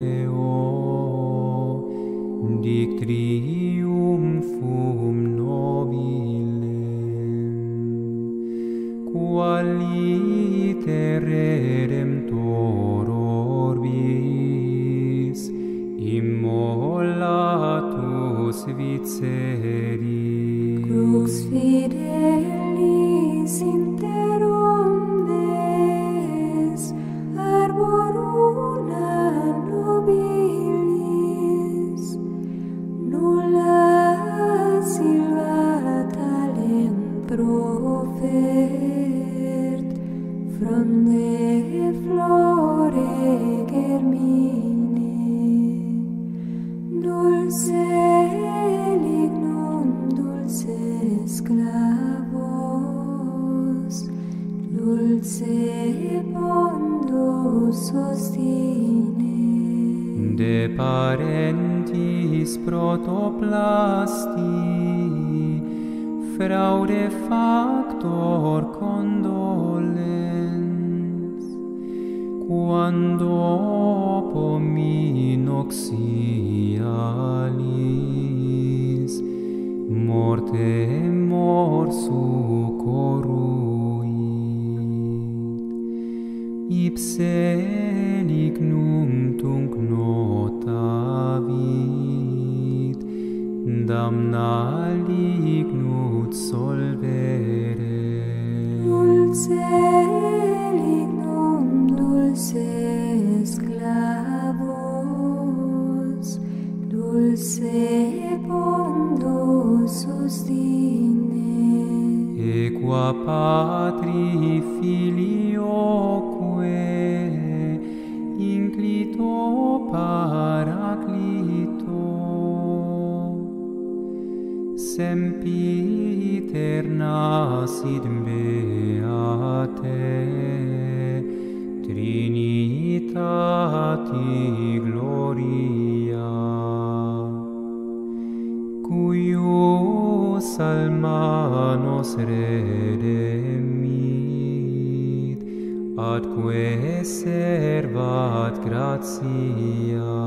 Deo dic triumphum nobile qualiter redemptor orbis immolatus vice protoplasti. Fraude factor filioque inclito paraclito sempiterna sit beate trinitati gloria cuius alma nos rede atque servat gratia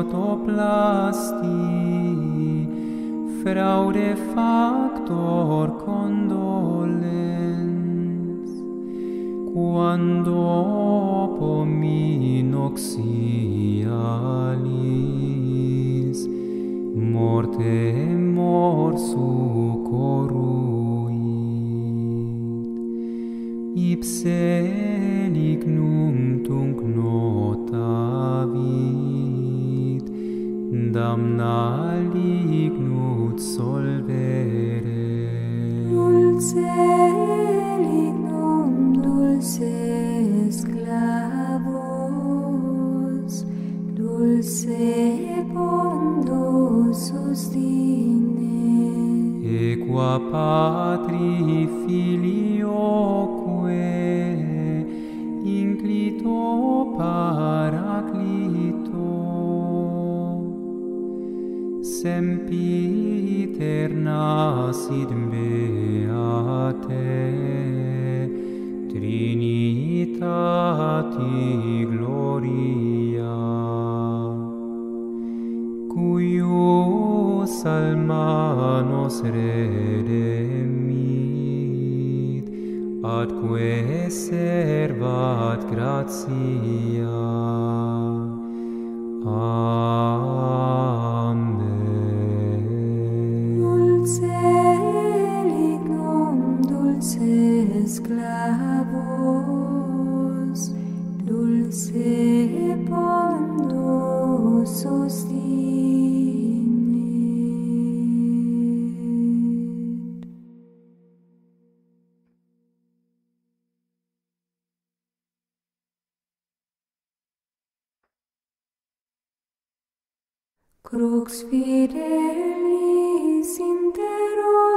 protoplasti fraude factor condolens. Quando pominoxialis morte morsu coruit ipse malignus solvere. Dulce lignum dulce sclavos, dulce pondo sustine. Equa patri filioque, sempiterna nasit beate trinitati gloria cuius alma nos redemit atque servat gratia Amen. Sclavos, dulce pondo sustinit. Crux fidelis inter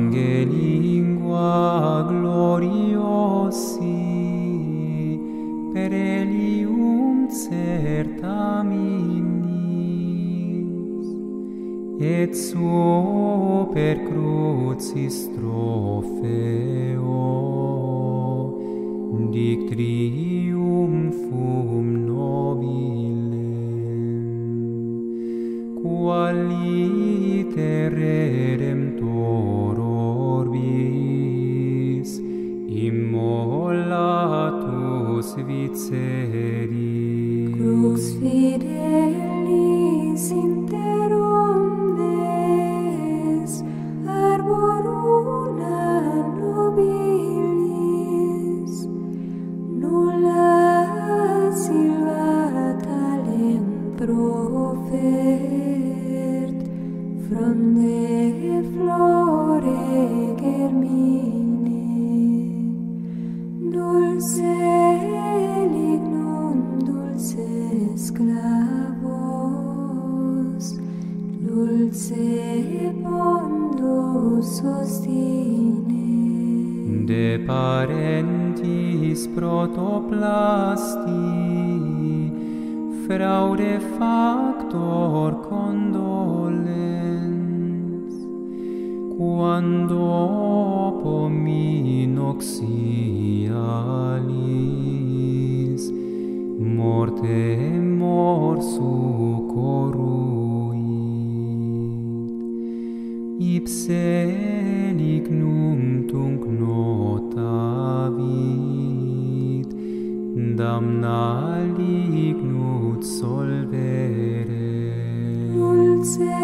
Ange lingua gloriosi per elium certaminis. Et suo per crucis trophe protoplasti fraude factor condolens. Quando pominoxialis morte morsu coruit ipse lignum tunc damna lignut solvere. Dulce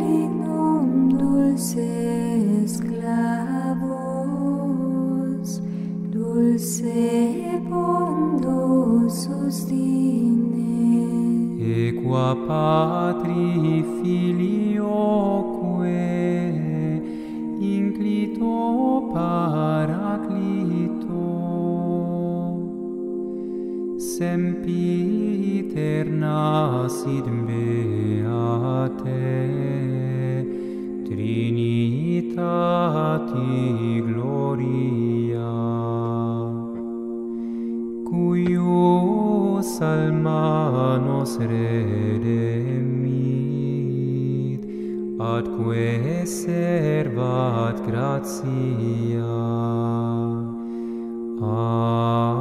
lignum dulce esclavos, dulce pondo sostine. Equa patri filioque, inclito para sempiter nasit beate trinitati gloria cuius alma nos redemit atque servat gratia Amen.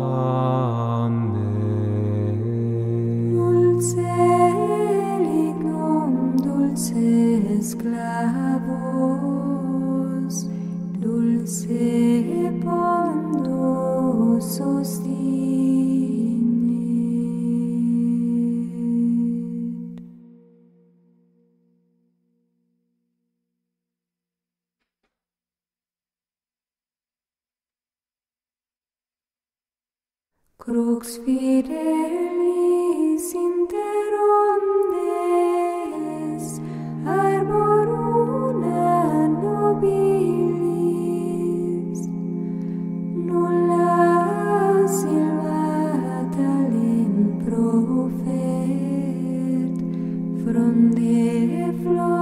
Crux fidelis inter omnes Arboruna nobilis. Nulla silvata lem profet Fronde flor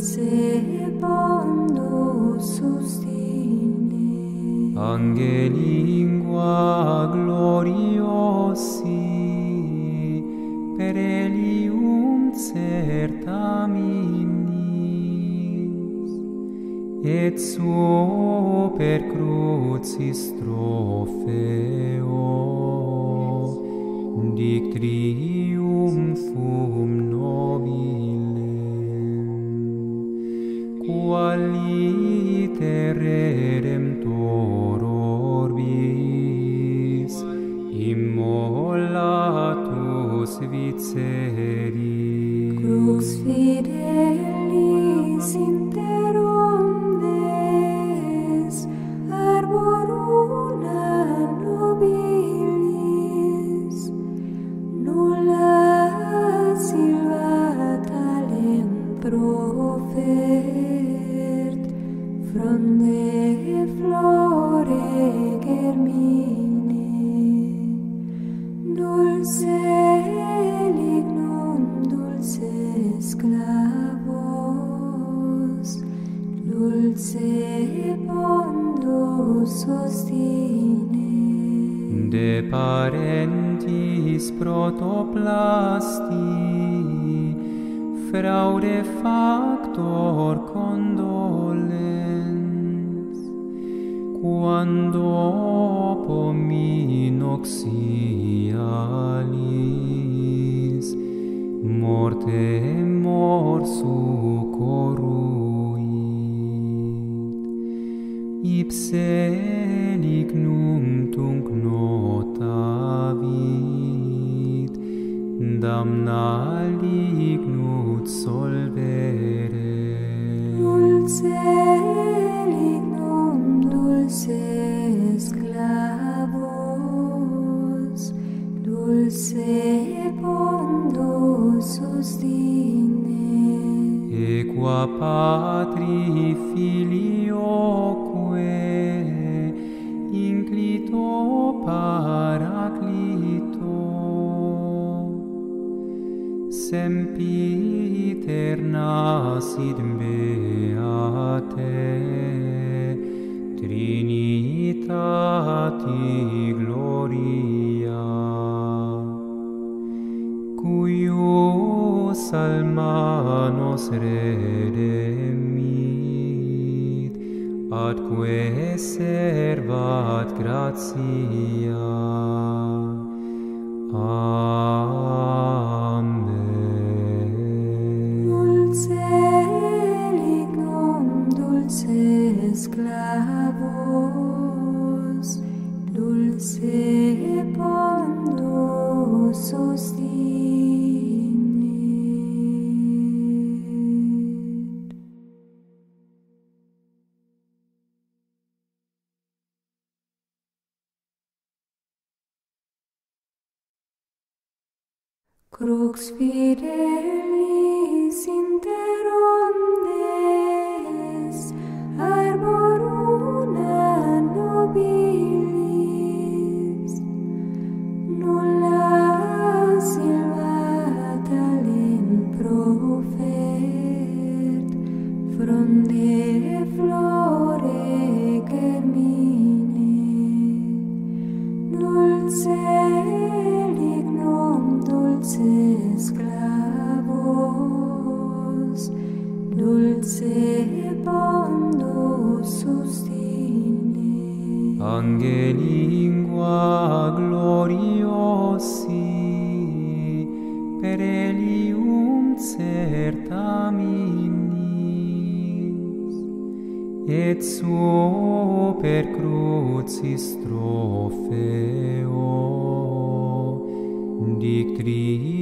sepondo sustine. Angeli lingua gloriosi per elium certaminis. Et suo per crucis trofeo 세 esclavos dulce pondo sostine equa patri filioque inclito paraclito. Sempiterna sit beate. Tati gloria cuius alma nos redemit adque servat gratia. crux fideli ange lingua gloriosi per elium certaminis et suo per crucis trofeo dictri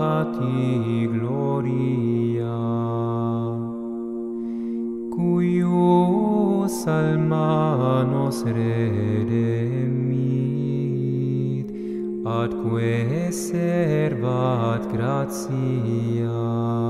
dati gloria cuius alma nos redemit atque servat gratia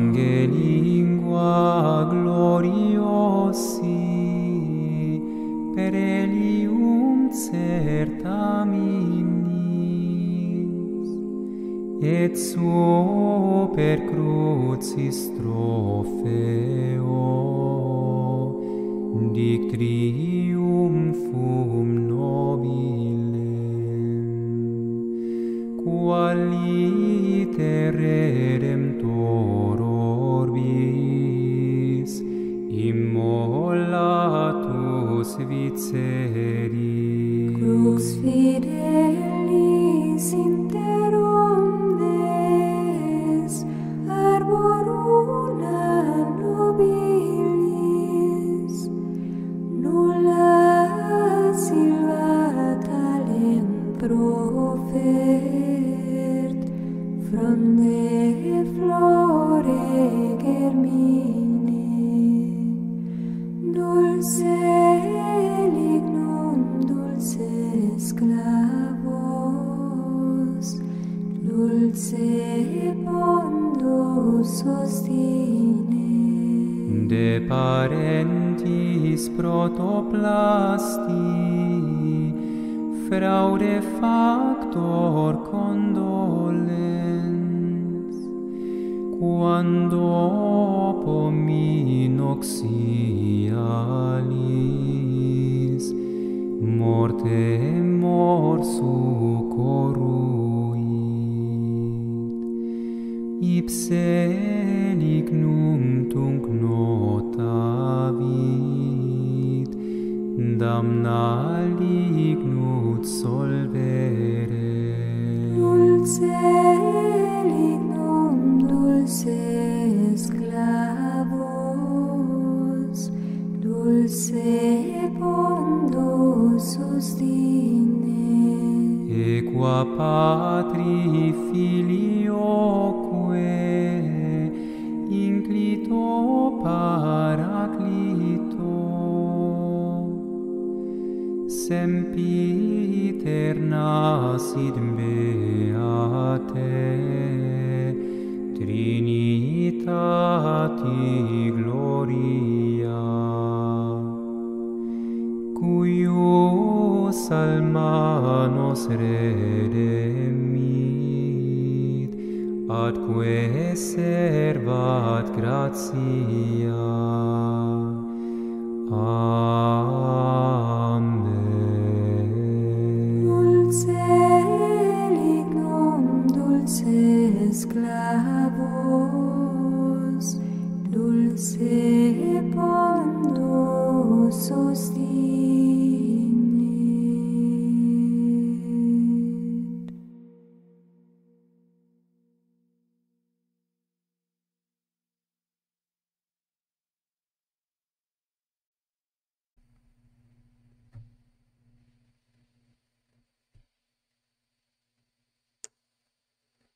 Ange lingua gloriosi per elium certaminis. Et suo per crucis trofeo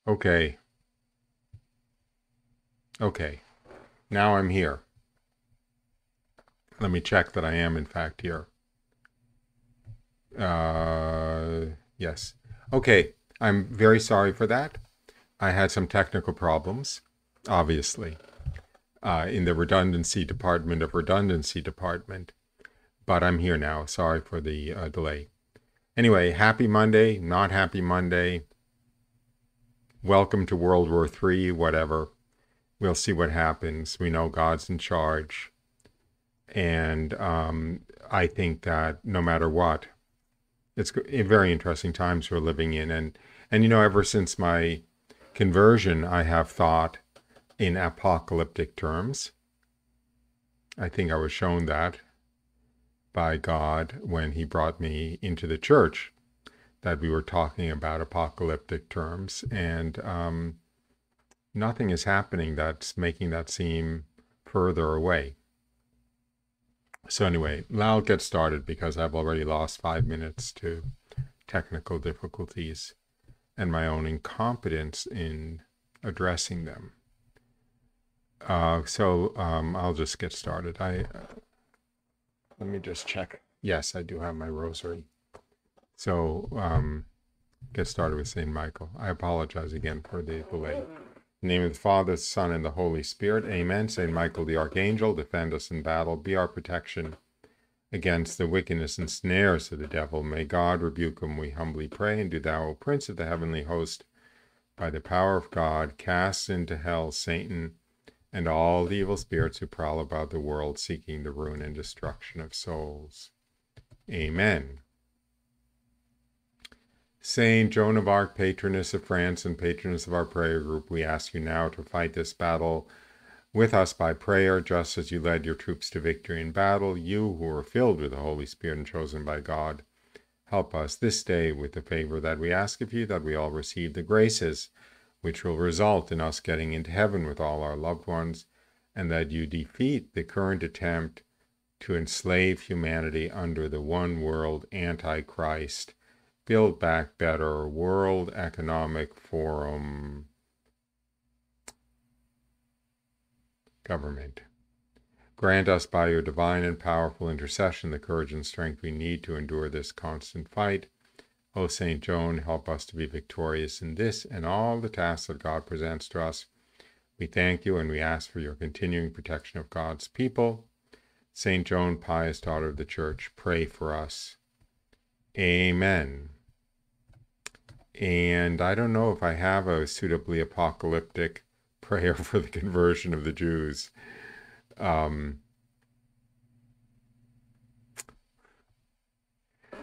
Okay. Okay. Now I'm here. Let me check that I am, in fact, here. Uh, yes. Okay. I'm very sorry for that. I had some technical problems, obviously, uh, in the redundancy department of redundancy department. But I'm here now. Sorry for the uh, delay. Anyway, happy Monday, not happy Monday welcome to World War III, whatever. We'll see what happens. We know God's in charge. And um, I think that no matter what, it's very interesting times we're living in. And, and, you know, ever since my conversion, I have thought in apocalyptic terms. I think I was shown that by God when He brought me into the church that we were talking about apocalyptic terms, and um, nothing is happening that's making that seem further away. So, anyway, now I'll get started because I've already lost five minutes to technical difficulties and my own incompetence in addressing them. Uh, so, um, I'll just get started. I uh, let me just check. Yes, I do have my rosary. So, um, get started with St. Michael. I apologize again for the delay. Name of the Father, the Son, and the Holy Spirit. Amen. St. Michael the Archangel, defend us in battle. Be our protection against the wickedness and snares of the devil. May God rebuke him, we humbly pray. And do thou, O Prince of the heavenly host, by the power of God, cast into hell Satan and all the evil spirits who prowl about the world, seeking the ruin and destruction of souls. Amen. Saint Joan of Arc, patroness of France and patroness of our prayer group, we ask you now to fight this battle with us by prayer, just as you led your troops to victory in battle. You who are filled with the Holy Spirit and chosen by God, help us this day with the favor that we ask of you, that we all receive the graces which will result in us getting into heaven with all our loved ones, and that you defeat the current attempt to enslave humanity under the one world Antichrist Build Back Better World Economic Forum government. Grant us by your divine and powerful intercession the courage and strength we need to endure this constant fight. O Saint Joan, help us to be victorious in this and all the tasks that God presents to us. We thank you and we ask for your continuing protection of God's people. St. Joan, pious daughter of the Church, pray for us. Amen. And I don't know if I have a suitably apocalyptic prayer for the conversion of the Jews. Um,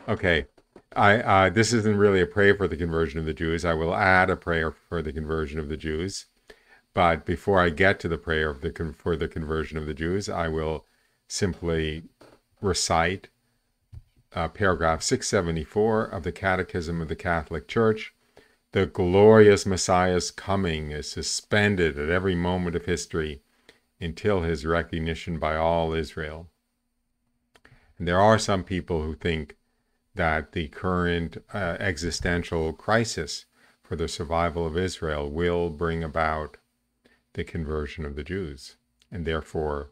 okay. I uh, this isn't really a prayer for the conversion of the Jews. I will add a prayer for the conversion of the Jews, but before I get to the prayer the for the conversion of the Jews, I will simply recite uh, paragraph 674 of the Catechism of the Catholic Church. The glorious Messiah's coming is suspended at every moment of history until his recognition by all Israel. And there are some people who think that the current uh, existential crisis for the survival of Israel will bring about the conversion of the Jews and therefore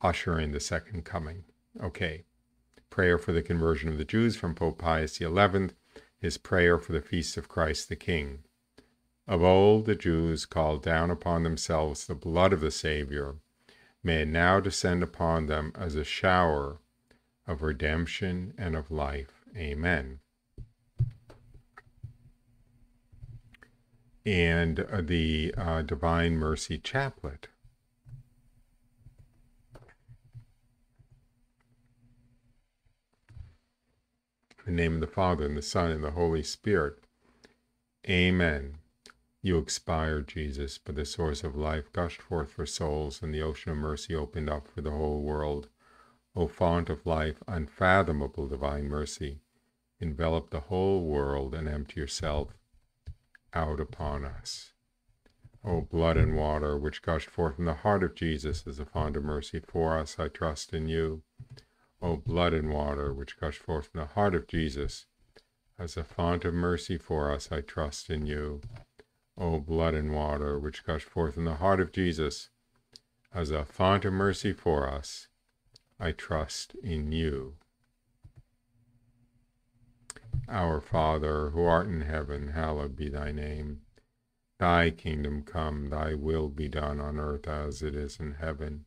usher in the second coming. Okay. Prayer for the conversion of the Jews from Pope Pius XI his prayer for the feast of Christ the King. Of old, the Jews called down upon themselves the blood of the Savior. May it now descend upon them as a shower of redemption and of life. Amen. And uh, the uh, Divine Mercy Chaplet. The name of the Father, and the Son, and the Holy Spirit. Amen. You expired, Jesus, but the source of life gushed forth for souls, and the ocean of mercy opened up for the whole world. O fount of life, unfathomable divine mercy, envelop the whole world and empty yourself out upon us. O blood and water, which gushed forth from the heart of Jesus as a font of mercy for us, I trust in you. O blood and water, which gush forth from the heart of Jesus as a font of mercy for us, I trust in you. O blood and water, which gush forth from the heart of Jesus as a font of mercy for us, I trust in you. Our Father, who art in heaven, hallowed be thy name. Thy kingdom come, thy will be done on earth as it is in heaven.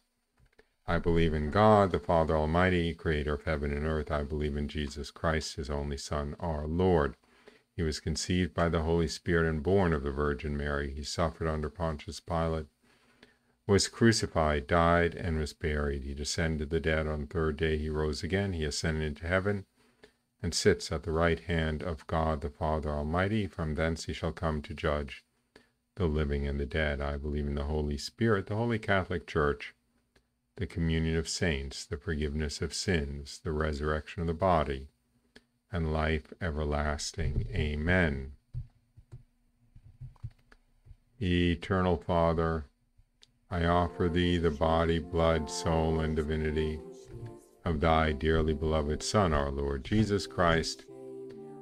I believe in God, the Father Almighty, creator of heaven and earth. I believe in Jesus Christ, his only Son, our Lord. He was conceived by the Holy Spirit and born of the Virgin Mary. He suffered under Pontius Pilate was crucified, died, and was buried. He descended to the dead. On the third day he rose again. He ascended into heaven and sits at the right hand of God the Father Almighty. From thence he shall come to judge the living and the dead. I believe in the Holy Spirit, the Holy Catholic Church, the communion of saints, the forgiveness of sins, the resurrection of the body, and life everlasting. Amen. Eternal Father, I offer thee the body, blood, soul, and divinity of thy dearly beloved Son, our Lord Jesus Christ,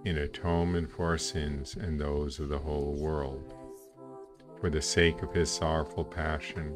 in atonement for our sins and those of the whole world. For the sake of his sorrowful passion,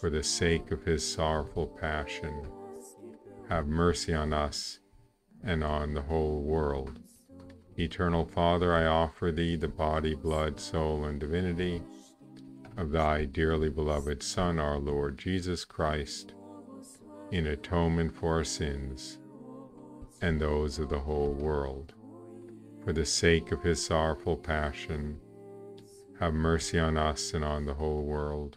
For the sake of his sorrowful passion, have mercy on us and on the whole world. Eternal Father, I offer thee the body, blood, soul, and divinity of thy dearly beloved Son, our Lord Jesus Christ, in atonement for our sins and those of the whole world. For the sake of his sorrowful passion, have mercy on us and on the whole world.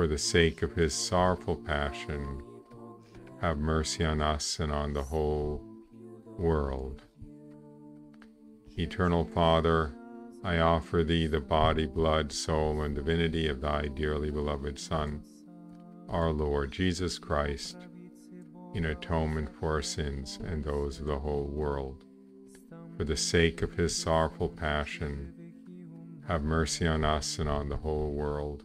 For the sake of his sorrowful passion, have mercy on us and on the whole world. Eternal Father, I offer thee the body, blood, soul, and divinity of thy dearly beloved Son, our Lord Jesus Christ in atonement for our sins and those of the whole world. For the sake of his sorrowful passion, have mercy on us and on the whole world.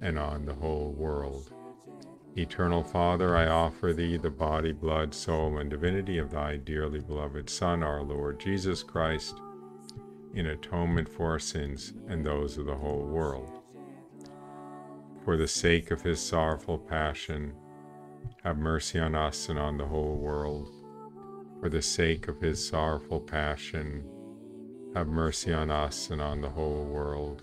and on the whole world. Eternal Father, I offer thee the body, blood, soul, and divinity of thy dearly beloved Son, our Lord Jesus Christ, in atonement for our sins and those of the whole world. For the sake of his sorrowful passion, have mercy on us and on the whole world. For the sake of his sorrowful passion, have mercy on us and on the whole world.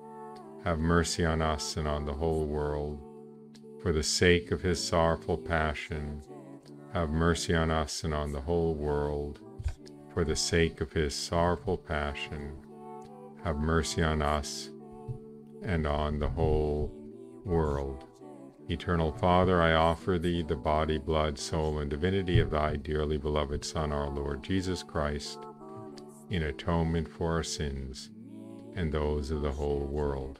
have mercy on us and on the whole world. For the sake of his sorrowful passion, have mercy on us and on the whole world. For the sake of his sorrowful passion, have mercy on us and on the whole world. Eternal Father, I offer thee the body, blood, soul, and divinity of thy dearly beloved Son, our Lord Jesus Christ, in atonement for our sins and those of the whole world.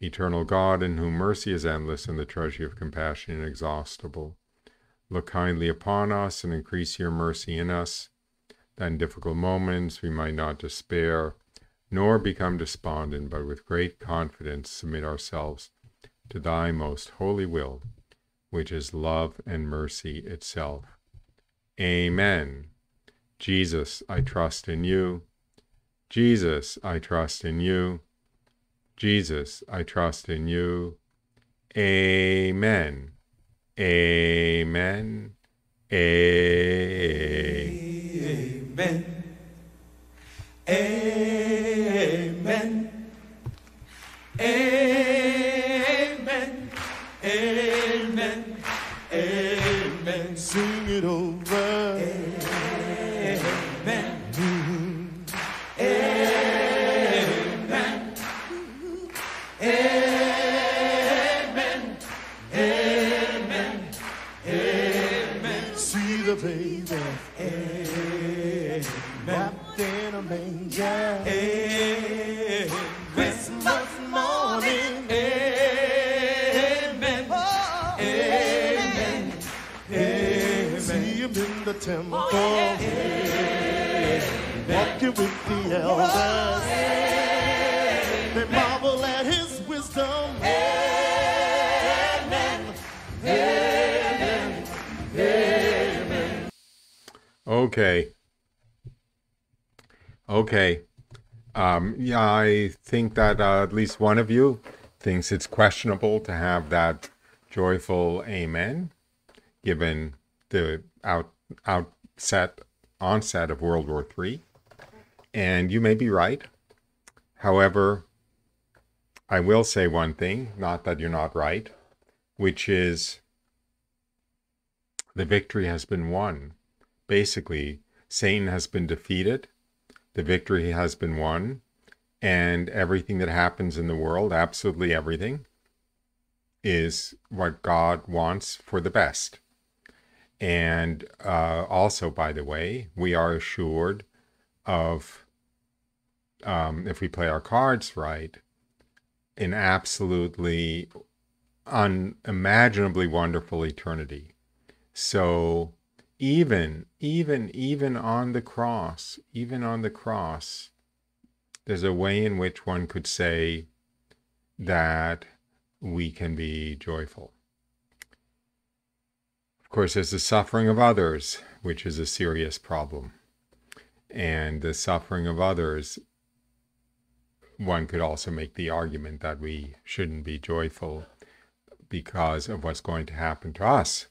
Eternal God, in whom mercy is endless and the treasury of compassion inexhaustible, look kindly upon us and increase your mercy in us, that in difficult moments we might not despair, nor become despondent, but with great confidence submit ourselves to thy most holy will, which is love and mercy itself. Amen. Jesus, I trust in you. Jesus, I trust in you. Jesus, I trust in you. Amen. Amen. Amen. Amen. Amen. Amen. Amen. Sing it over. Walking with the elders. They marvel at his wisdom. Okay. Okay. Um, yeah, I think that uh, at least one of you thinks it's questionable to have that joyful amen given the out out outset onset of World War III. And you may be right. However, I will say one thing, not that you're not right, which is the victory has been won basically Satan has been defeated, the victory has been won, and everything that happens in the world, absolutely everything, is what God wants for the best. And uh, also, by the way, we are assured of, um, if we play our cards right, an absolutely unimaginably wonderful eternity. So, even even even on the cross even on the cross there's a way in which one could say that we can be joyful of course there's the suffering of others which is a serious problem. And the suffering of others one could also make the argument that we shouldn't be joyful because of what's going to happen to us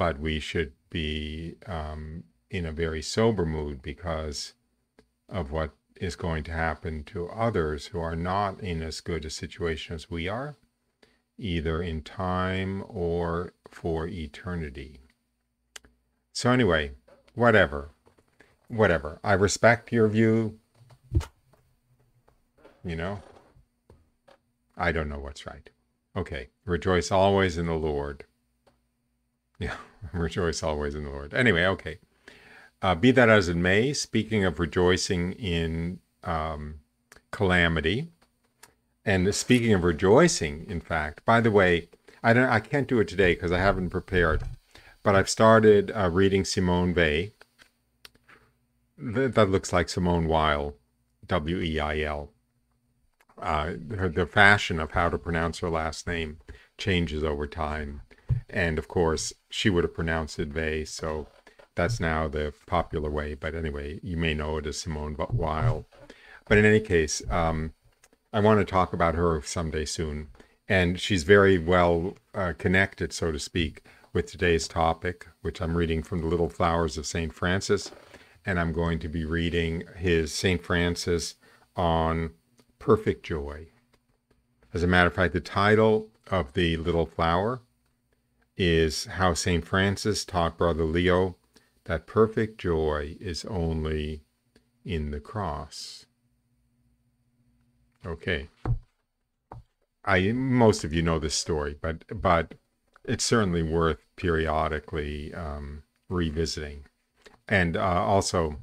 but we should be um, in a very sober mood because of what is going to happen to others who are not in as good a situation as we are, either in time or for eternity. So, anyway, whatever, whatever. I respect your view. You know, I don't know what's right. Okay, rejoice always in the Lord. Yeah, rejoice always in the Lord. Anyway, okay. Uh, be that as it may, speaking of rejoicing in um, calamity, and speaking of rejoicing, in fact, by the way, I don't, I can't do it today because I haven't prepared, but I've started uh, reading Simone Weil. Th- that looks like Simone Weil, W E I L. Uh, the fashion of how to pronounce her last name changes over time And of course, she would have pronounced it Vey, so that's now the popular way. But anyway, you may know it as Simone Weil. But in any case, um, I want to talk about her someday soon. And she's very well uh, connected, so to speak, with today's topic, which I'm reading from the Little Flowers of St. Francis. And I'm going to be reading his St. Francis on perfect joy. As a matter of fact, the title of the Little Flower is How St. Francis Taught Brother Leo That Perfect Joy is Only in the Cross. Okay. I most of you know this story, but but it's certainly worth periodically um, revisiting, and uh, also,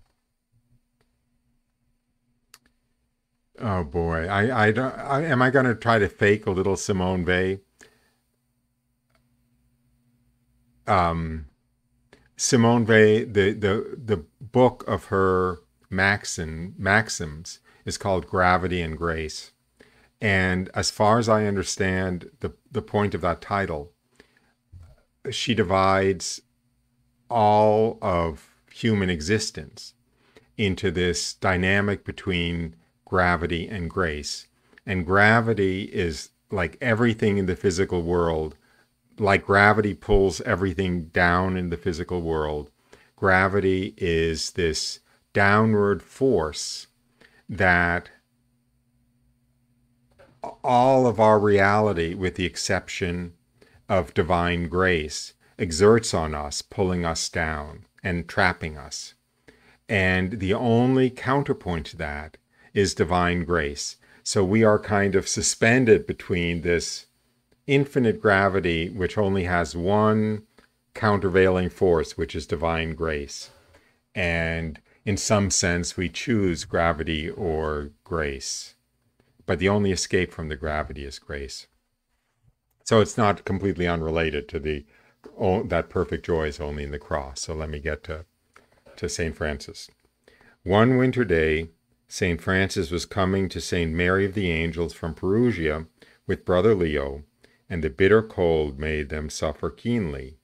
oh boy, I I don't I, am I going to try to fake a little Simone Bay? Um, Simone Weil, the the the book of her maxim maxims is called Gravity and Grace. And as far as I understand the, the point of that title, she divides all of human existence into this dynamic between gravity and grace. And gravity is like everything in the physical world, like gravity pulls everything down in the physical world. Gravity is this downward force that all of our reality, with the exception of divine grace, exerts on us, pulling us down and trapping us. And the only counterpoint to that is divine grace. So we are kind of suspended between this infinite gravity, which only has one countervailing force, which is divine grace. And in some sense, we choose gravity or grace. But the only escape from the gravity is grace. So it's not completely unrelated to the oh, that perfect joy is only in the cross. So let me get to to St. Francis. One winter day, St. Francis was coming to St. Mary of the Angels from Perugia with Brother Leo, and the bitter cold made them suffer keenly.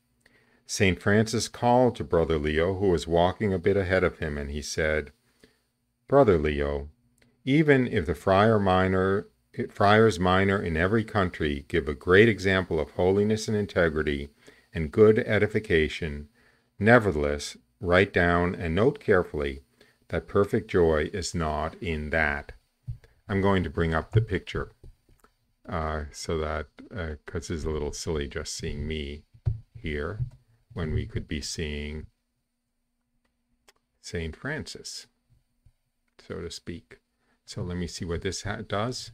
St. Francis called to Brother Leo, who was walking a bit ahead of him, and he said, Brother Leo, even if the friar minor, friars minor in every country give a great example of holiness and integrity and good edification, nevertheless, write down and note carefully that perfect joy is not in that. I'm going to bring up the picture uh, so that, because uh, it's a little silly just seeing me here when we could be seeing St. Francis, so to speak. So let me see what this does.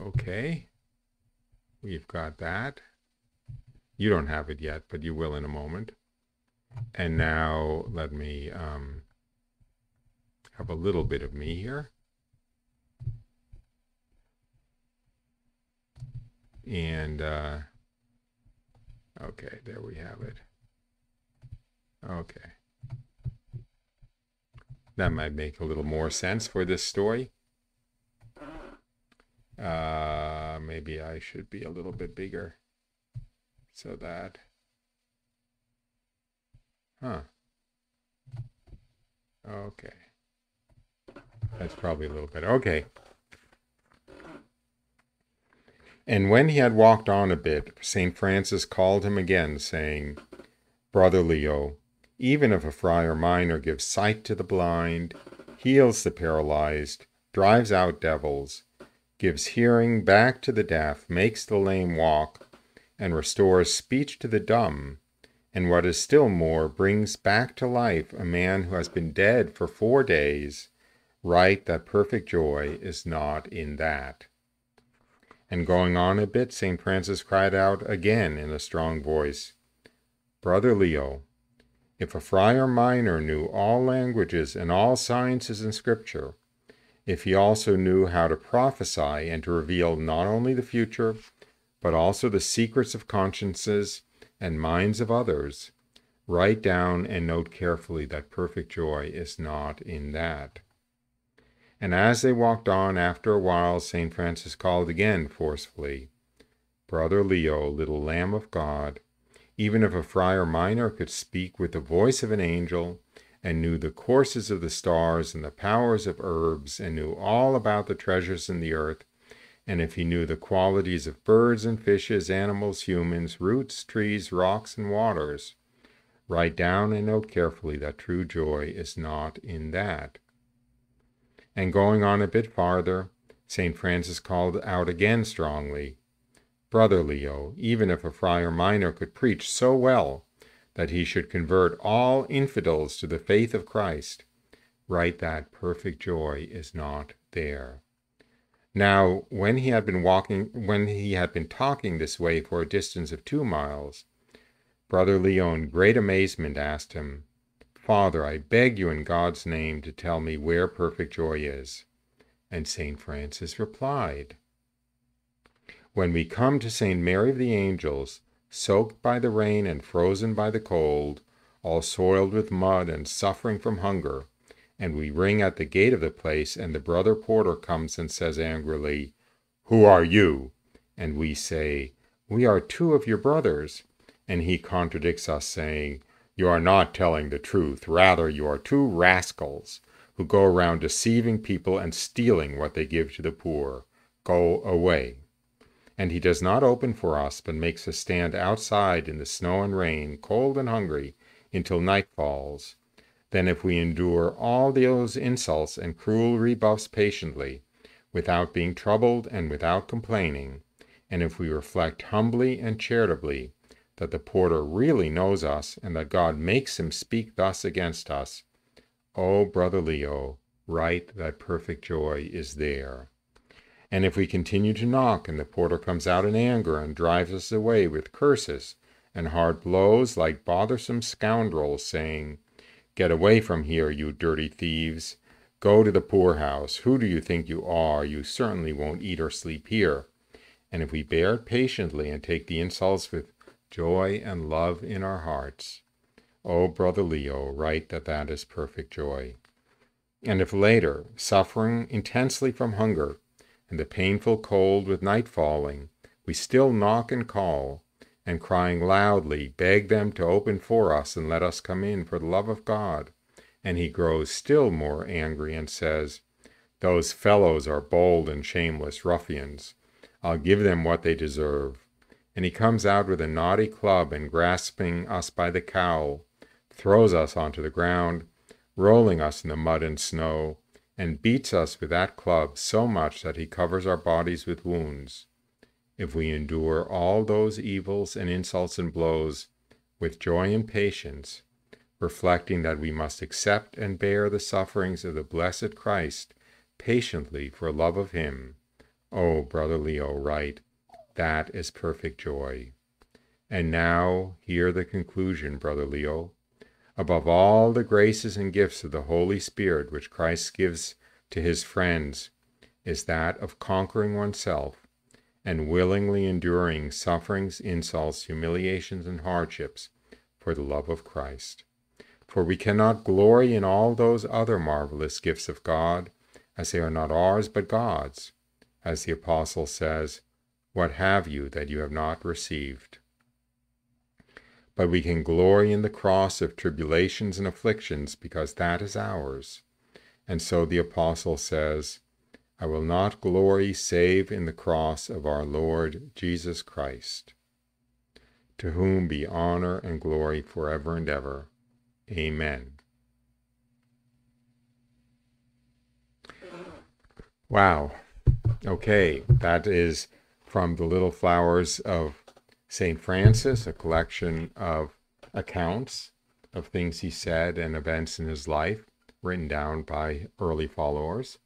Okay, we've got that. You don't have it yet, but you will in a moment. And now let me um, have a little bit of me here. And uh, Okay, there we have it. Okay. That might make a little more sense for this story. Uh, maybe I should be a little bit bigger. So that... Huh. Okay. That's probably a little better. Okay. And when he had walked on a bit, St. Francis called him again, saying, Brother Leo, even if a friar minor gives sight to the blind, heals the paralyzed, drives out devils, gives hearing back to the deaf, makes the lame walk, and restores speech to the dumb, and what is still more, brings back to life a man who has been dead for four days, write that perfect joy is not in that. And going on a bit, St. Francis cried out again in a strong voice, Brother Leo, if a friar minor knew all languages and all sciences in Scripture, if he also knew how to prophesy and to reveal not only the future, but also the secrets of consciences and minds of others, write down and note carefully that perfect joy is not in that. And as they walked on after a while, St. Francis called again forcefully, Brother Leo, little Lamb of God, even if a friar minor could speak with the voice of an angel, and knew the courses of the stars and the powers of herbs, and knew all about the treasures in the earth, and if he knew the qualities of birds and fishes, animals, humans, roots, trees, rocks, and waters, write down and note carefully that true joy is not in that. And going on a bit farther, St. Francis called out again strongly, Brother Leo, even if a friar minor could preach so well that he should convert all infidels to the faith of Christ, write that perfect joy is not there. Now, when he had been walking, when he had been talking this way for a distance of two miles, Brother Leo, in great amazement, asked him, Father, I beg you in God's name to tell me where perfect joy is. And St. Francis replied, When we come to St. Mary of the Angels, soaked by the rain and frozen by the cold, all soiled with mud and suffering from hunger, and we ring at the gate of the place, and the brother porter comes and says angrily, Who are you? And we say, We are two of your brothers. And he contradicts us, saying, You are not telling the truth. Rather, you are two rascals who go around deceiving people and stealing what they give to the poor. Go away. And he does not open for us, but makes us stand outside in the snow and rain, cold and hungry, until night falls. Then, if we endure all those insults and cruel rebuffs patiently, without being troubled and without complaining, and if we reflect humbly and charitably that the porter really knows us and that God makes him speak thus against us, O brother Leo, write that perfect joy is there. And if we continue to knock and the porter comes out in anger and drives us away with curses and hard blows like bothersome scoundrels, saying, Get away from here, you dirty thieves. Go to the poorhouse. Who do you think you are? You certainly won't eat or sleep here. And if we bear it patiently and take the insults with joy and love in our hearts, O oh, brother Leo, write that that is perfect joy. And if later, suffering intensely from hunger, and the painful cold with night falling, we still knock and call, and crying loudly, beg them to open for us and let us come in for the love of God. And he grows still more angry and says, Those fellows are bold and shameless ruffians. I'll give them what they deserve. And he comes out with a knotty club and grasping us by the cowl, throws us onto the ground, rolling us in the mud and snow, and beats us with that club so much that he covers our bodies with wounds. If we endure all those evils and insults and blows with joy and patience, reflecting that we must accept and bear the sufferings of the blessed Christ patiently for love of him, O oh, Brother Leo, write, that is perfect joy. And now hear the conclusion, Brother Leo. Above all the graces and gifts of the Holy Spirit which Christ gives to his friends is that of conquering oneself and willingly enduring sufferings, insults, humiliations, and hardships for the love of Christ. For we cannot glory in all those other marvelous gifts of God, as they are not ours but God's. As the Apostle says, What have you that you have not received? But we can glory in the cross of tribulations and afflictions because that is ours. And so the Apostle says, I will not glory save in the cross of our Lord Jesus Christ, to whom be honor and glory forever and ever. Amen. Wow. Okay, that is from the Little Flowers of St. Francis, a collection of accounts of things he said and events in his life written down by early followers.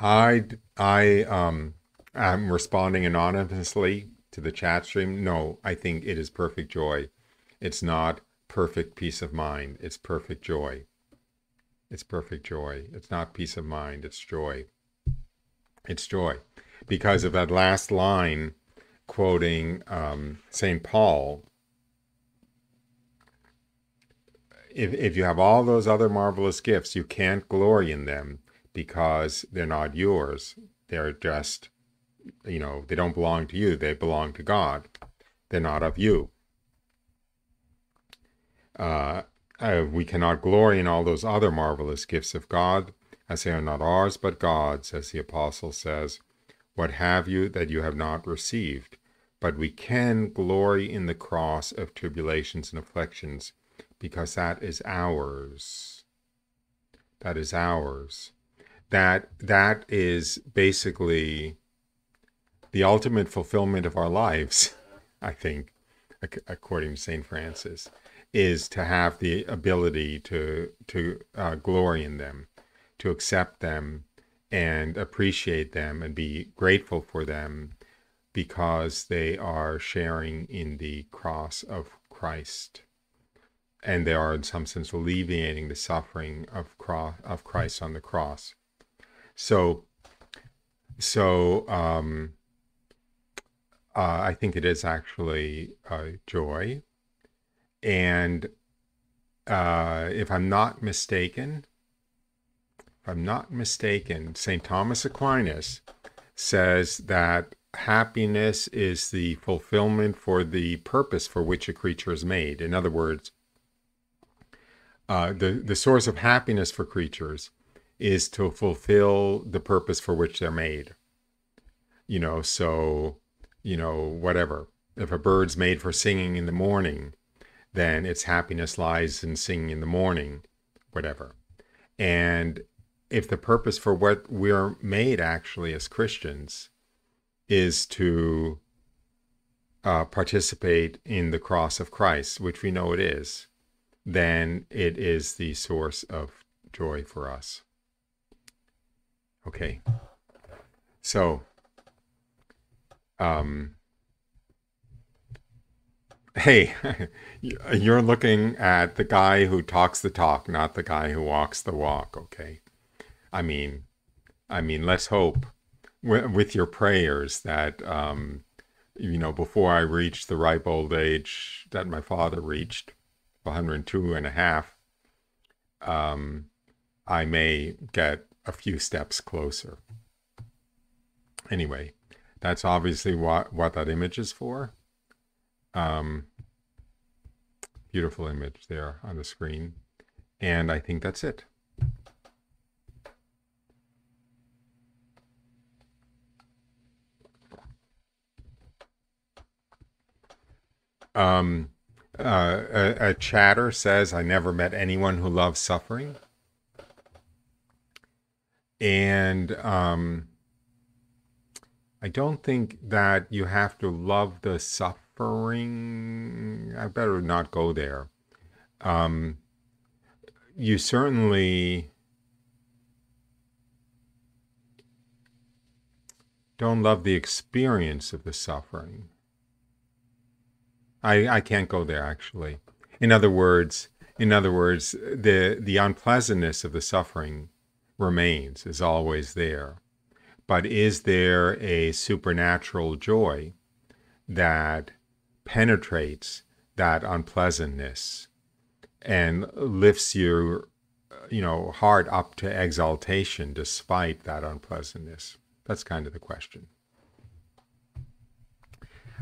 I I um am responding anonymously to the chat stream. No, I think it is perfect joy. It's not perfect peace of mind. It's perfect joy. It's perfect joy. It's not peace of mind, it's joy. It's joy. Because of that last line quoting um, St. Paul, if, if you have all those other marvelous gifts, you can't glory in them because they're not yours. They're just, you know, they don't belong to you. They belong to God. They're not of you. Uh, uh, we cannot glory in all those other marvelous gifts of God, as they are not ours, but God's, as the apostle says. What have you that you have not received? But we can glory in the cross of tribulations and afflictions, because that is ours. That is ours. That that is basically the ultimate fulfillment of our lives, I think, according to St. Francis, is to have the ability to, to uh, glory in them, to accept them and appreciate them and be grateful for them because they are sharing in the cross of Christ. And they are, in some sense, alleviating the suffering of, cro- of Christ on the cross. So, so um, uh, I think it is actually joy. And uh, if I'm not mistaken, if I'm not mistaken, St. Thomas Aquinas says that happiness is the fulfillment for the purpose for which a creature is made. In other words, uh, the, the source of happiness for creatures is to fulfill the purpose for which they're made. You know, so you know, whatever. If a bird's made for singing in the morning, then its happiness lies in singing in the morning, whatever. And if the purpose for what we're made actually as Christians is to uh, participate in the cross of Christ, which we know it is, then it is the source of joy for us. Okay. So, um, hey, you're looking at the guy who talks the talk, not the guy who walks the walk. Okay. I mean, I mean, let's hope with, your prayers that, um, you know, before I reach the ripe old age that my father reached, 102 and a half, um, I may get a few steps closer. Anyway, that's obviously what, what that image is for. Um, beautiful image there on the screen. And I think that's it. Um, uh, a, a chatter says, I never met anyone who loves suffering. And um, I don't think that you have to love the suffering. I better not go there. Um, you certainly don't love the experience of the suffering. I, I can't go there actually. In other words, in other words, the the unpleasantness of the suffering remains, is always there. But is there a supernatural joy that penetrates that unpleasantness and lifts your you know heart up to exaltation despite that unpleasantness? That's kind of the question.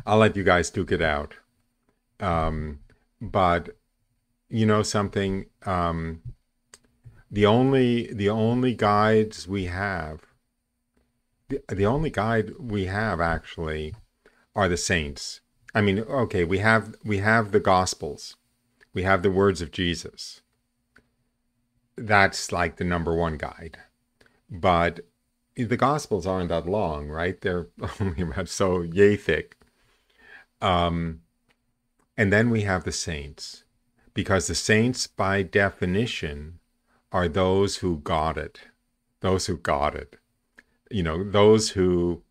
I'll let you guys duke it out. Um, but you know something, um, the only the only guides we have, the, the only guide we have actually are the saints. I mean, okay, we have we have the gospels. We have the words of Jesus. That's like the number one guide. But the gospels aren't that long, right? They're only about so yay thick. Um, and then we have the saints, because the saints, by definition, are those who got it, those who got it. You know, those who,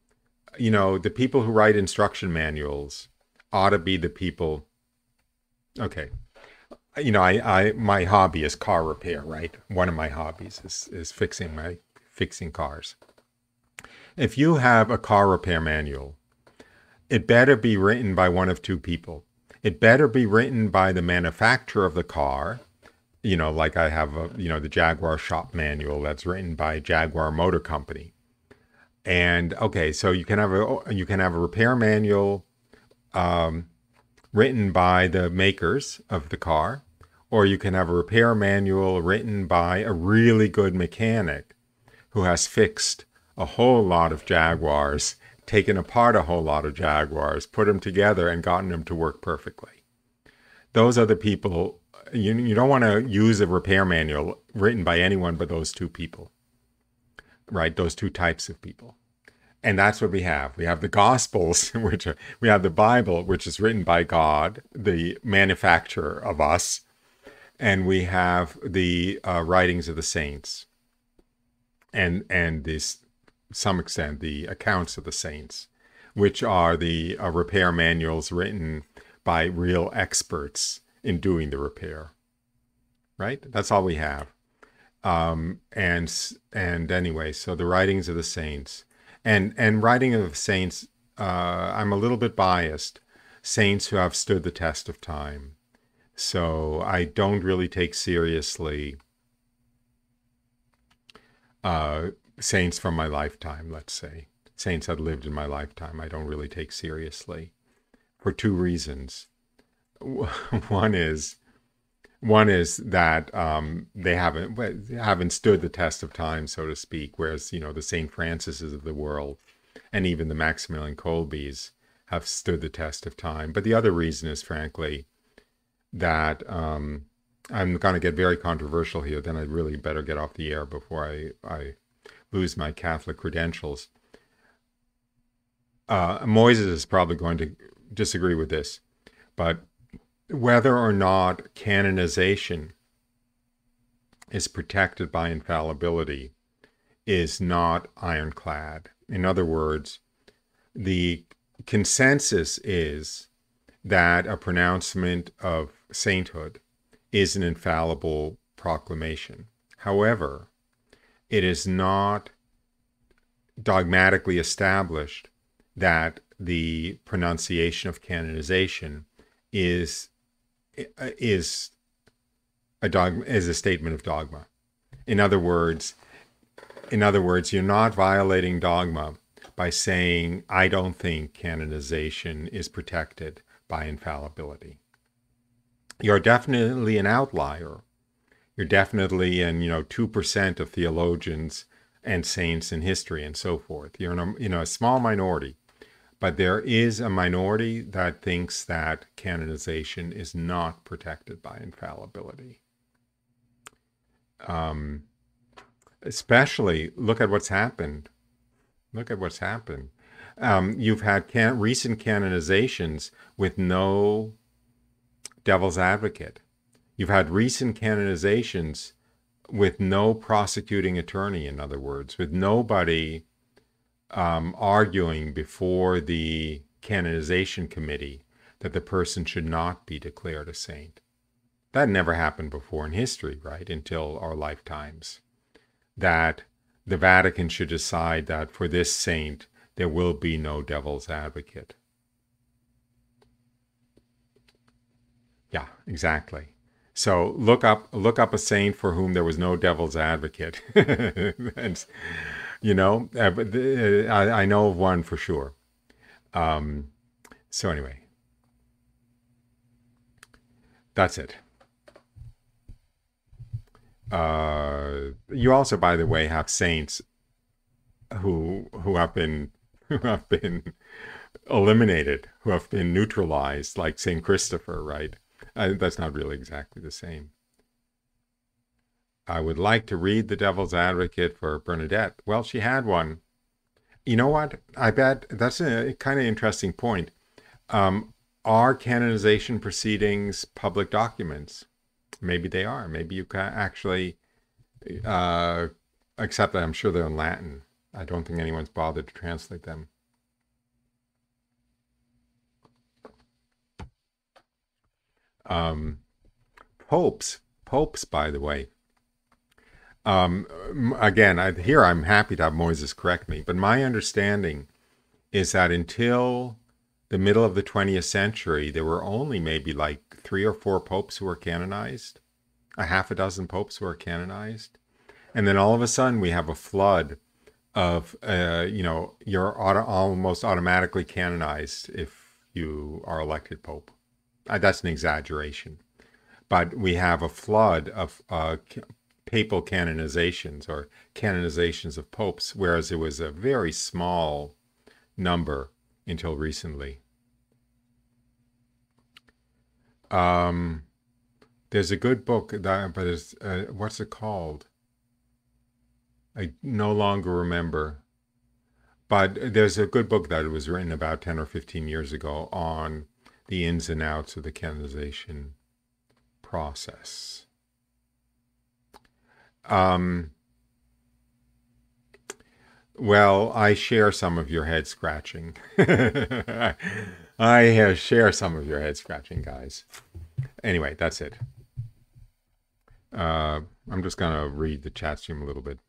you know, the people who write instruction manuals ought to be the people. Okay. You know, I, I my hobby is car repair, right? One of my hobbies is is fixing my fixing cars. If you have a car repair manual, it better be written by one of two people. It better be written by the manufacturer of the car, you know, like I have a, you know, the Jaguar shop manual that's written by Jaguar Motor Company. And okay, so you can have a you can have a repair manual um, written by the makers of the car, or you can have a repair manual written by a really good mechanic who has fixed a whole lot of Jaguars, taken apart a whole lot of Jaguars, put them together, and gotten them to work perfectly. Those are the people you, you don't want to use a repair manual written by anyone but those two people, right? Those two types of people. And that's what we have. We have the Gospels, which are, we have the Bible, which is written by God, the manufacturer of us, and we have the uh, writings of the saints, and and this, some extent, the accounts of the saints, which are the uh, repair manuals written by real experts in doing the repair. Right? That's all we have. Um, and and anyway, so the writings of the saints, and and writing of saints, uh, I'm a little bit biased. Saints who have stood the test of time, so I don't really take seriously uh, saints from my lifetime. Let's say saints that lived in my lifetime. I don't really take seriously for two reasons. one is one is that um, they haven't haven't stood the test of time, so to speak. Whereas you know the Saint Francis's of the world, and even the Maximilian Kolbes have stood the test of time. But the other reason is, frankly, that um, I'm going to get very controversial here. Then I really better get off the air before I I lose my Catholic credentials. Uh, Moises is probably going to disagree with this, but whether or not canonization is protected by infallibility is not ironclad. In other words, the consensus is that a pronouncement of sainthood is an infallible proclamation. However, it is not dogmatically established that the pronunciation of canonization is Uh, is a dogma is a statement of dogma. In other words, in other words, you're not violating dogma by saying I don't think canonization is protected by infallibility. You're definitely an outlier. You're definitely in, you know, 2% of theologians and saints in history and so forth. You're in a, you know, a small minority. But there is a minority that thinks that canonization is not protected by infallibility. Um, especially, look at what's happened. Look at what's happened. Um, you've had can- recent canonizations with no devil's advocate. You've had recent canonizations with no prosecuting attorney, in other words, with nobody um, arguing before the canonization committee that the person should not be declared a saint. That never happened before in history, right? Until our lifetimes. That the Vatican should decide that for this saint, there will be no devil's advocate. Yeah, exactly. So look up look up a saint for whom there was no devil's advocate. and you know, uh, uh, I, I know of one for sure. Um, so anyway, that's it. Uh, you also, by the way, have saints who who have been who have been eliminated, who have been neutralized, like Saint Christopher, right? Uh, that's not really exactly the same. I would like to read The Devil's Advocate for Bernadette. Well, she had one. You know what? I bet that's a kind of interesting point. Um, are canonization proceedings public documents? Maybe they are. Maybe you can actually uh, accept that. I'm sure they're in Latin. I don't think anyone's bothered to translate them. Um, popes, popes, by the way, um, again, I, here I'm happy to have Moises correct me, but my understanding is that until the middle of the 20th century, there were only maybe like three or four popes who were canonized. a half a dozen popes who are canonized. And then all of a sudden we have a flood of, uh, you know, you're auto- almost automatically canonized if you are elected pope. Uh, that's an exaggeration. But we have a flood of uh, papal canonizations or canonizations of popes, whereas it was a very small number until recently. Um, there's a good book that, but it's uh, what's it called? I no longer remember. But there's a good book that was written about 10 or 15 years ago on the ins and outs of the canonization process. Um, well, I share some of your head scratching. I share some of your head scratching, guys. Anyway, that's it. Uh, I'm just going to read the chat stream a little bit.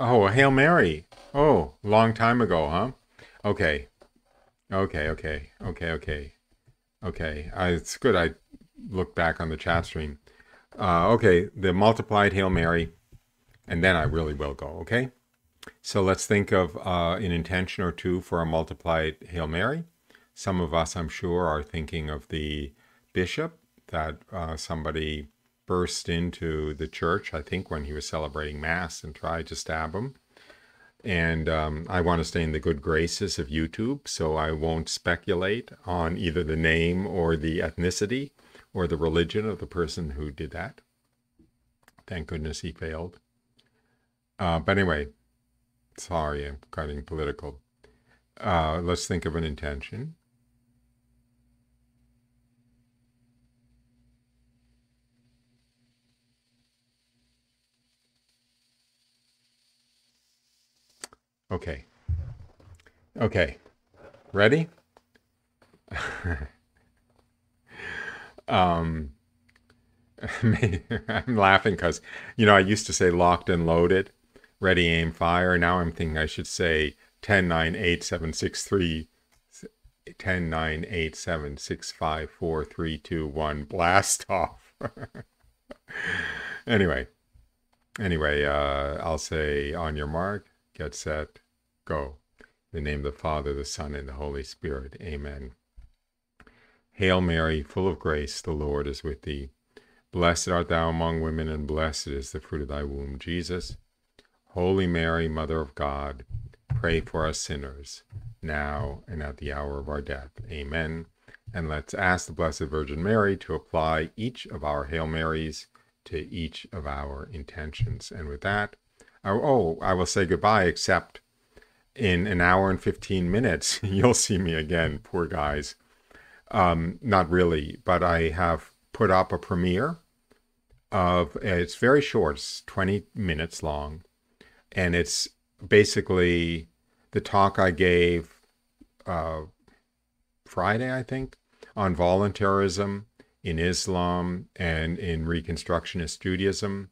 Oh, a Hail Mary. Oh, long time ago, huh? Okay. Okay, okay, okay, okay. Okay. Uh, it's good I look back on the chat stream. Uh, okay, the multiplied Hail Mary, and then I really will go, okay? So let's think of uh, an intention or two for a multiplied Hail Mary. Some of us, I'm sure, are thinking of the bishop that uh, somebody burst into the church, I think, when he was celebrating Mass and tried to stab him. And um, I want to stay in the good graces of YouTube, so I won't speculate on either the name or the ethnicity or the religion of the person who did that. Thank goodness he failed. Uh, but anyway, sorry, I'm getting political. Uh, let's think of an intention. Okay. Okay. Ready? um, I'm laughing because, you know, I used to say locked and loaded, ready, aim, fire. Now I'm thinking I should say 10, 9, 8, 7, 6, 3, 10, 9, 8, 7, 6, 5, 4, 3, 2, 1, blast off. anyway, anyway, uh, I'll say on your mark, get set, go. In the name of the Father, the Son, and the Holy Spirit. Amen. Hail Mary, full of grace, the Lord is with thee. Blessed art thou among women, and blessed is the fruit of thy womb, Jesus. Holy Mary, Mother of God, pray for us sinners, now and at the hour of our death. Amen. And let's ask the Blessed Virgin Mary to apply each of our Hail Marys to each of our intentions. And with that, oh, oh I will say goodbye, except in an hour and 15 minutes, you'll see me again, poor guys. Um, not really, but I have put up a premiere of it's very short, it's 20 minutes long, and it's basically the talk I gave uh, Friday, I think, on voluntarism in Islam and in Reconstructionist Judaism.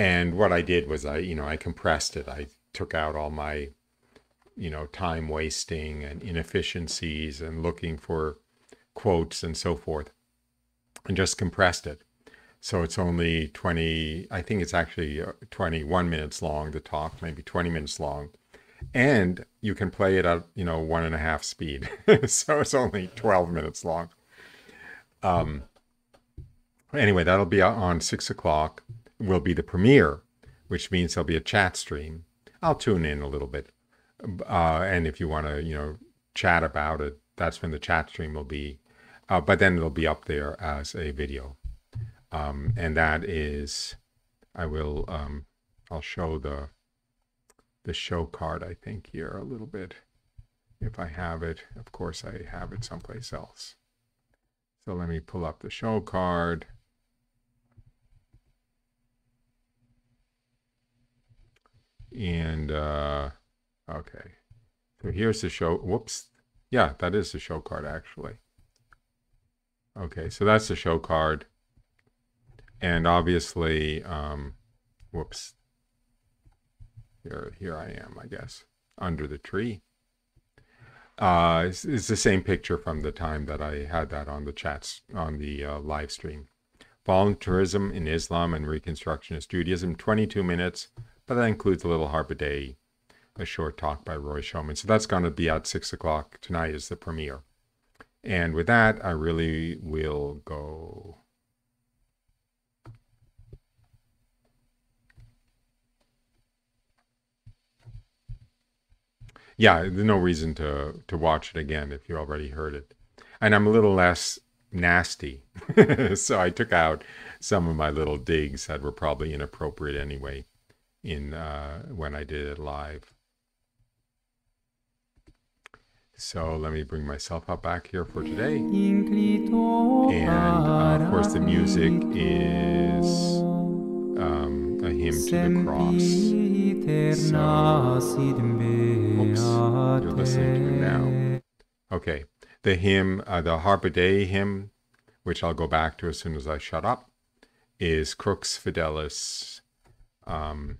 And what I did was I, you know, I compressed it. I took out all my you know, time wasting and inefficiencies and looking for quotes and so forth, and just compressed it. So it's only 20, I think it's actually uh, 21 minutes long, the talk, maybe 20 minutes long. And you can play it at, you know, one and a half speed. so it's only 12 minutes long. Um, anyway, that'll be on six o'clock, will be the premiere, which means there'll be a chat stream. I'll tune in a little bit uh, and if you want to, you know, chat about it, that's when the chat stream will be. Uh, but then it'll be up there as a video, um, and that is, I will, um, I'll show the the show card. I think here a little bit, if I have it. Of course, I have it someplace else. So let me pull up the show card. And uh, okay, so here's the show. Whoops, yeah, that is the show card actually. Okay, so that's the show card, and obviously, um, whoops. Here, here I am, I guess, under the tree. Uh, it's, it's the same picture from the time that I had that on the chats on the uh, live stream. Voluntarism in Islam and Reconstructionist Judaism, 22 minutes, but that includes a little harp a day, a short talk by Roy Schoeman. So that's going to be at six o'clock tonight is the premiere. And with that, I really will go. Yeah, there's no reason to to watch it again if you already heard it. And I'm a little less nasty. so I took out some of my little digs that were probably inappropriate anyway in uh, when I did it live. So let me bring myself up back here for today. And uh, of course, the music is um, a hymn to the cross. So, oops, you're listening to it now. Okay, the hymn, uh, the Harp a Day hymn, which I'll go back to as soon as I shut up, is Crux Fidelis, um,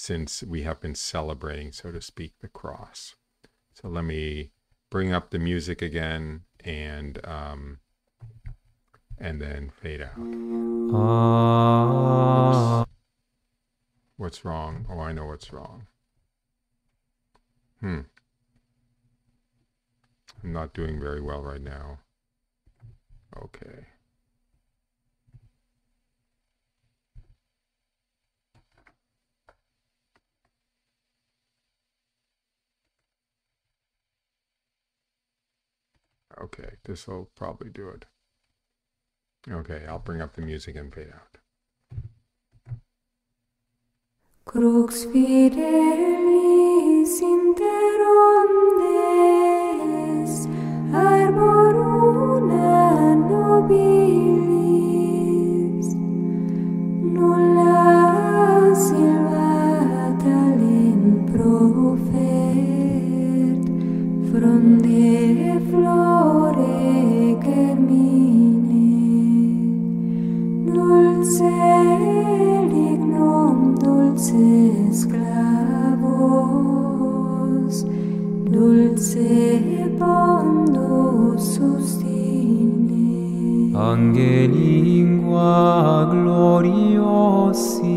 since we have been celebrating, so to speak, the cross. So let me bring up the music again and um, and then fade out. Ah. What's wrong? Oh, I know what's wrong. Hmm. I'm not doing very well right now. Okay. Okay, this will probably do it. Okay, I'll bring up the music and fade out. Crux fidelis nobilis, nulla silvata lem angelingua gloriosi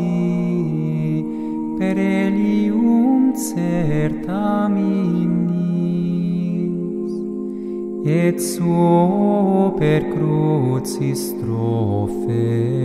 per elium certaminis et super crucis trofeo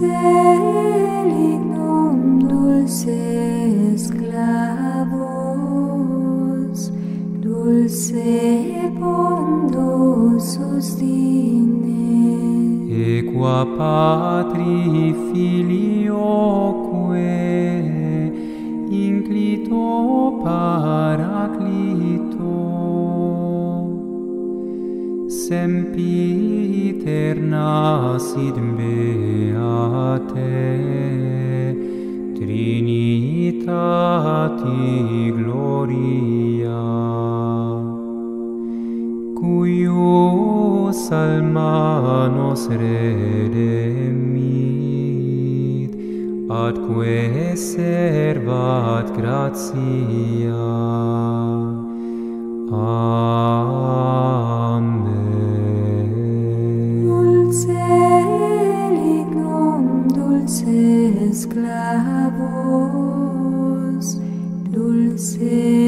Selignum dulce esclavos, dulce pondo sostine. E qua patri filioque inclito paraclito, sempi eterna sit in beate. Trinitati gloria cuius alma nos redemit atque servat gratia. Pondo